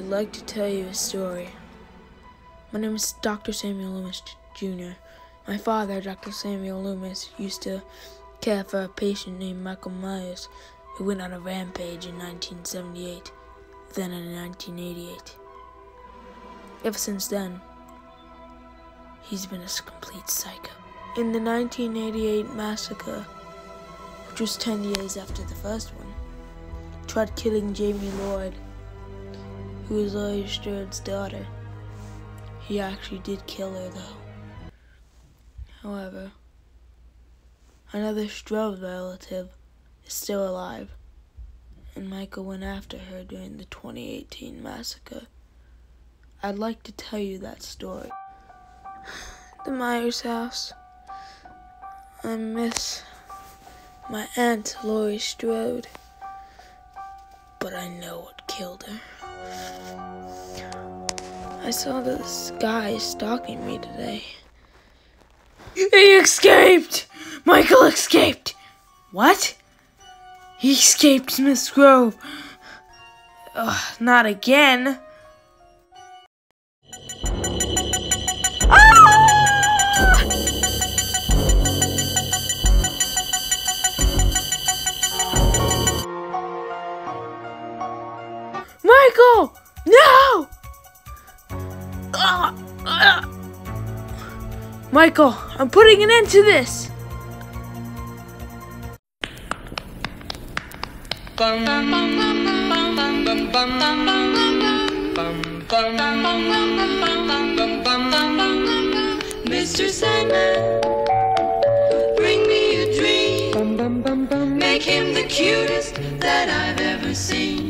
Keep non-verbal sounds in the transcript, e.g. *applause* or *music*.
I'd like to tell you a story. My name is Dr. Samuel Loomis Jr. My father, Dr. Samuel Loomis, used to care for a patient named Michael Myers who went on a rampage in 1978, then in 1988. Ever since then, he's been a complete psycho. In the 1988 massacre, which was 10 years after the first one, tried killing Jamie Lloyd, who was Strode's daughter. He actually did kill her, though. However, another Strode relative is still alive, and Michael went after her during the 2018 massacre. I'd like to tell you that story. *sighs* The Myers house. I miss my aunt Laurie Strode, but I know what killed her. I saw this guy stalking me today. He escaped! Michael escaped! What? He escaped Smith's Grove. Ugh, not again. Michael! No! Michael, I'm putting an end to this. Mr. Sandman, bring me a dream. Make him the cutest that I've ever seen.